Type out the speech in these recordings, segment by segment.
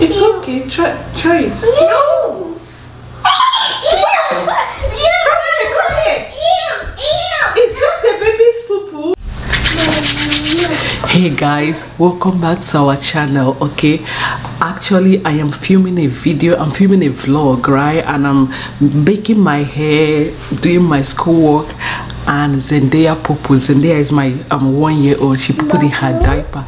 It's okay. Try, try it. No. Come here, come here. It's just a baby's poo poo. Hey guys, welcome back to our channel. Okay, actually, I am filming a video. I'm filming a vlog, right? And I'm making my hair, doing my schoolwork. And Zendaya poo Zendaya is my um one year old. She put in her diaper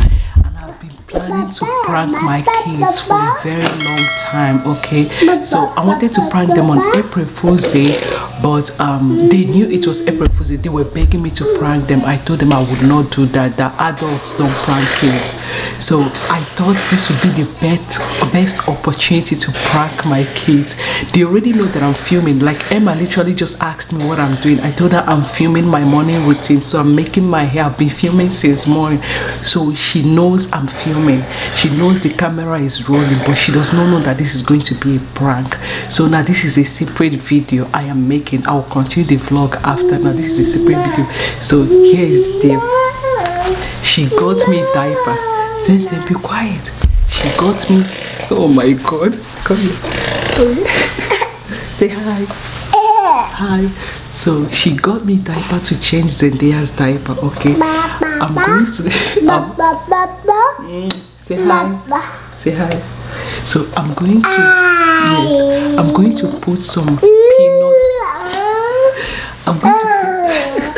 prank my kids for a very long time okay? So i wanted to prank them on april fool's day but um they knew it was april fool's day. They were begging me to prank them. I told them i would not do that that adults don't prank kids so i thought this would be the best best opportunity to prank my kids. They already know that i'm filming. Like emma literally just asked me what i'm doing. I told her i'm filming my morning routine. So i'm making my hair. I've been filming since morning. So she knows i'm filming. She knows the camera is rolling but she does not know that this is going to be a prank. So now this is a separate video i am making. I will continue the vlog after. Now this is a separate video. So here is the she got me diaper Sense be quiet she got me. Oh my god. Come here, come here. say hi. Hi. So she got me diaper to change Zendaya's diaper okay? I'm going to I'm, mm. say hi. say hi. So i'm going to yes. I'm going to put some peanut i'm going to put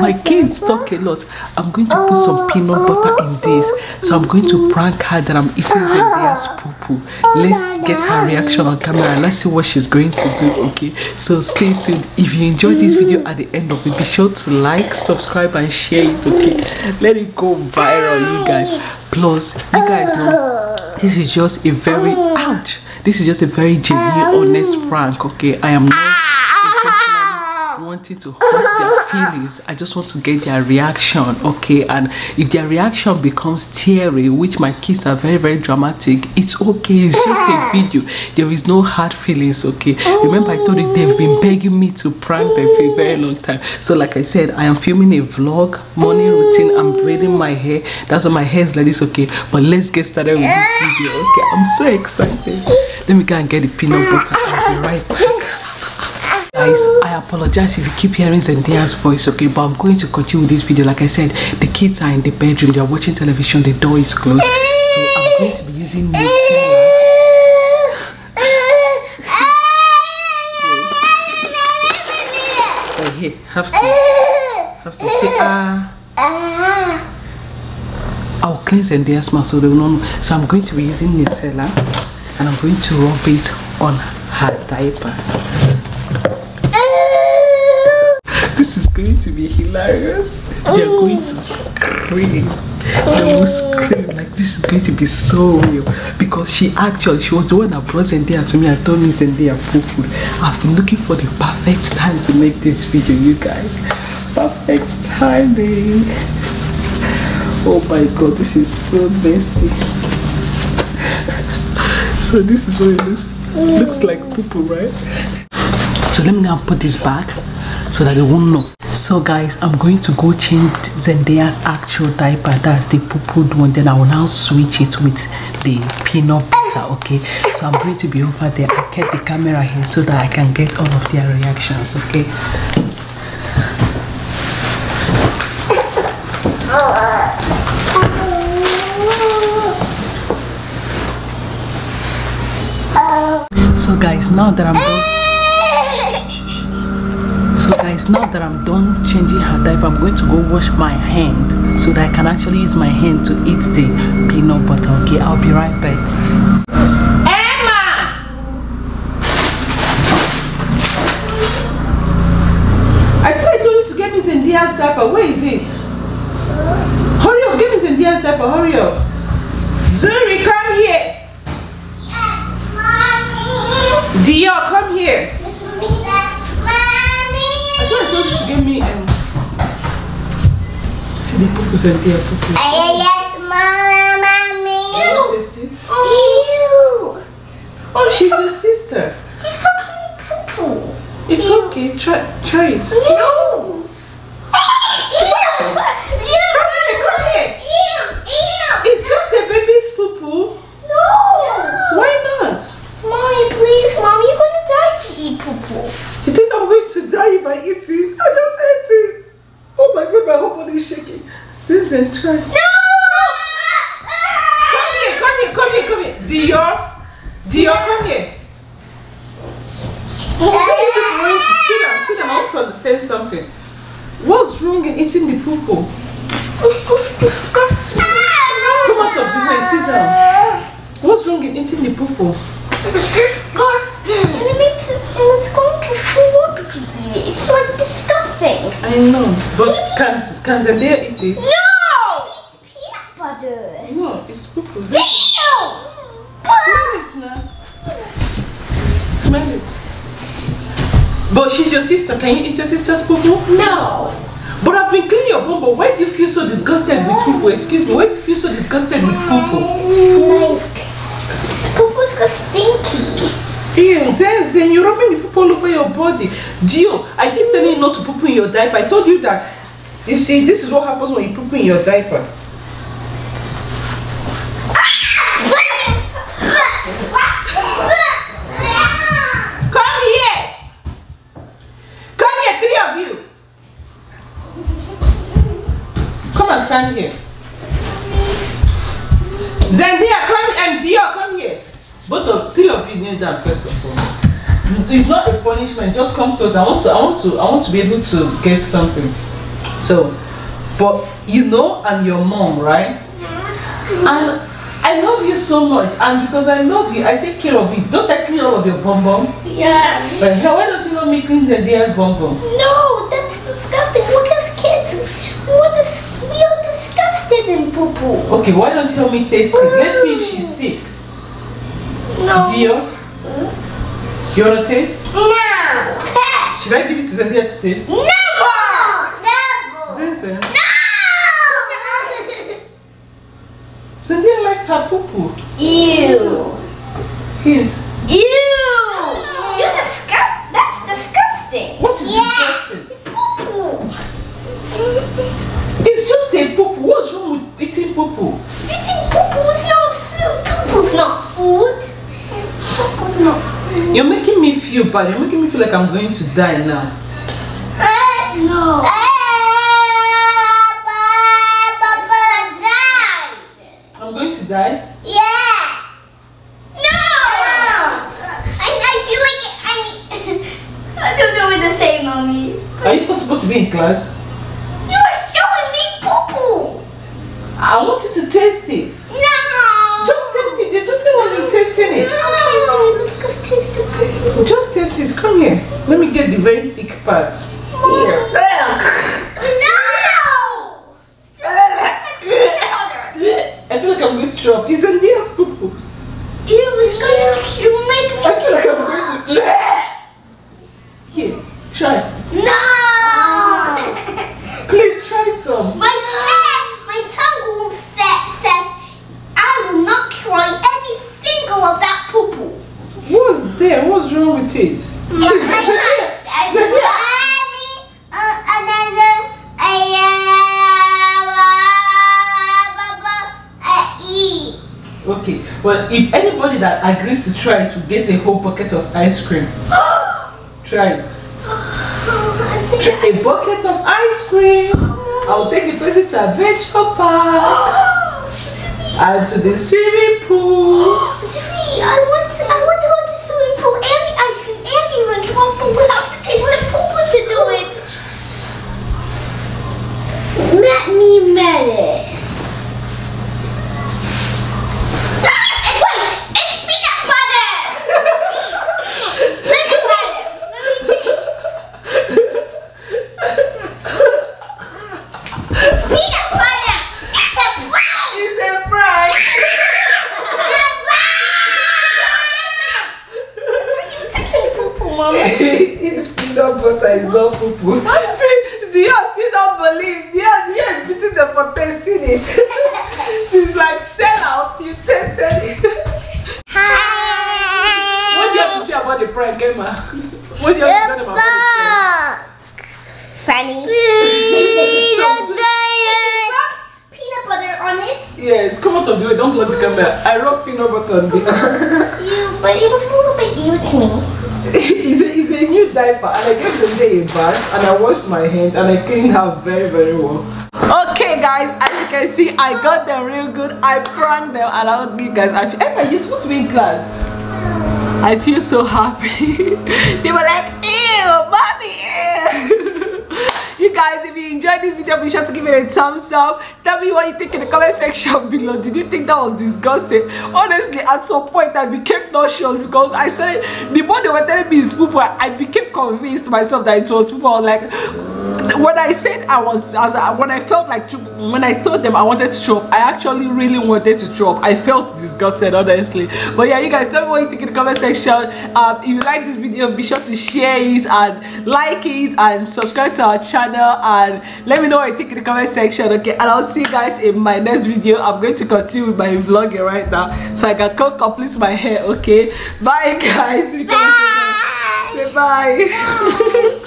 my kids talk a lot. I'm going to put some peanut butter in this. So i'm going to prank her that i'm eating zendaya's poo poo let's get her reaction on camera let's see what she's going to do okay? So stay tuned. If you enjoyed this video at the end of it be sure to like subscribe and share it okay? Let it go viral you guys. Plus you guys know this is just a very ouch. This is just a very genuine honest prank okay? I am not wanting to hurt their feelings i just want to get their reaction okay? And if their reaction becomes teary which my kids are very very dramatic it's okay it's just a video. There is no hard feelings okay? Remember i told you they've been begging me to prank them for a very long time. So like i said i am filming a vlog morning routine i'm braiding my hair. That's why my hair is like this okay? But let's get started with this video okay? I'm so excited. Let me go and get the peanut butter. I'll be right back guys i apologize if you keep hearing zendaya's voice okay? But i'm going to continue with this video. Like i said the kids are in the bedroom. They are watching television. The door is closed. So i'm going to be using nutella. Hey, here have some. Have some. Say ah. I'll cleanse zendaya's mouth so they will not know. So i'm going to be using nutella and i'm going to rub it on her diaper this is going to be hilarious. They're going to oh. scream. They will oh. scream like this is going to be so real. Because she actually she was the one that brought Zendaya to me and told me Zendaya poo poo. I've been looking for the perfect time to make this video, you guys. Perfect timing. Oh my god, this is so messy. so this is what it looks looks like poo poo, right? So let me now put this back so that they won't know. So guys, I'm going to go change Zendaya's actual diaper. That's the poo-pooed one. Then I will now switch it with the peanut butter. Okay. So I'm going to be over there. I kept the camera here so that I can get all of their reactions. Okay. So guys, now that I'm done so guys now that i'm done changing her diaper i'm going to go wash my hand so that i can actually use my hand to eat the peanut butter okay? I'll be right back. Emma! i thought i told you to get me zendaya's diaper. Where is it? Hurry up give me zendaya's diaper hurry up. Zurie come here. Mommy, Dior, come here the pufus and the pufus. I let mama, mommy. You taste it? Oh. Ew. Oh, she's your sister. It's fucking poo-poo. It's Ew. okay. Try, try it. No. It's just a baby's poo poo. No. Why not? Mommy, please, mom, you're gonna die if you eat poo poo. You think I'm going to die if I eat it? I just ate Oh my god, my whole body is shaking. Since then, try. No! Come here, come here, come here, come here. Dior, Dior, come here. Why are you going to sit down? Sit down. I want to understand something. What's wrong in eating the poo poo? Come out of the way. Sit down. What's wrong in eating the poo poo? And it makes it, and it's going to food me. It's like disgusting. I know, but can can Zendaya eat it? No! It's peanut butter. No, it's poo poo. Ew! Smell it now. Smell it. But she's your sister. Can you eat your sister's poo poo? No. But I've been cleaning your bum, but why do you feel so disgusted with poo poo? Excuse me, why do you feel so disgusted with poo poo? Zen Zen, you're rubbing the poo poo all over your body. Dior, I keep telling you not to poo poo in your diaper. I told you that. You see, this is what happens when you poo poo in your diaper. Punishment, just come to us. I want to I want to I want to be able to get something. So but you know I'm your mom, right? And I love you so much, and because I love you, I take care of you. Don't I clean all of your bum bum? Yes. But hell, why don't you help me clean Zendaya's bum bum? No, that's disgusting. Look at kids. What is, we are disgusted in poo poo. Okay, why don't you help me taste it? Let's see if she's sick. No. Dior, you wanna taste? No. Should I give it to Zendaya to taste? Never. Never. Zen Zen. No. Zendaya likes her poo poo. Ew. Here. Me bad. You're making me feel like I'm going to die now. No. I'm going to die? Yeah. No. I, I feel like I I don't know what to say, mommy. Are you supposed to be in class? You are showing me poo poo. I want you to taste it. No. Just taste it. There's nothing wrong with tasting it. Okay, mommy, let's go taste the poo poo. Just taste it. Come here. Let me get the very thick part. Here. No. I feel like I'm going to drop. It's a deer's poo poo. Ew, it's gonna you make me. I feel like I'm going to. Here, try. No. Please try some. My tongue, my tongue will set, says I will not try any single of that poo poo. What's there? What's wrong with it? That agrees to try to get a whole bucket of ice cream. Try it. Oh, try a bucket of ice cream. I'll take the person to a adventure park and to the swimming pool. Jimmy, I want to, I want to go to the swimming pool and the ice cream and the rink pump, but we have to taste the poo poo to do it. Let me met it. It's like, it's peanut butter! Let me try it. Let me taste. Peanut butter! It's a brand! She's a bride. it's peanut butter, it's not poo poo. See, Dia still don't believe. Dia, Dia is beating them for tasting it. She's like, sell out, you tested it. Hi. What do you have to say about the prank, Emma? What do you have to say about the prank? Funny. So- Peanut butter on it. Yes, come out of the way, don't block the camera. I rub peanut butter on the Ew, but it was a little bit ew to me. it's, a, it's a new diaper and I gave the day a bath and I washed my hand and I cleaned her very very well. Okay guys, as you can see I got them real good. I pranked them and I'll you guys I feel Emma, you're supposed to be in class. I feel so happy. they were like, ew, mommy, ew. you guys if you enjoyed this video be sure to give it a thumbs up. Tell me what you think in the comment section below. Did you think that was disgusting? Honestly at some point i became nauseous because i started the more they were telling me it's poop i became convinced myself that it was poop. I was like when I said I was, as I, when I felt like, when I told them I wanted to throw up, I actually really wanted to throw up. I felt disgusted, honestly. But yeah, you guys tell me what you think in the comment section. Um, if you like this video, be sure to share it and like it and subscribe to our channel and let me know what you think in the comment section, okay? And I'll see you guys in my next video. I'm going to continue with my vlogging right now so I can complete my hair, okay? Bye, guys. Bye. Say bye.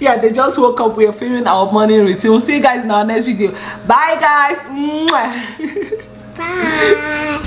yeah they just woke up we're filming our morning routine. We'll see you guys in our next video. Bye guys. Bye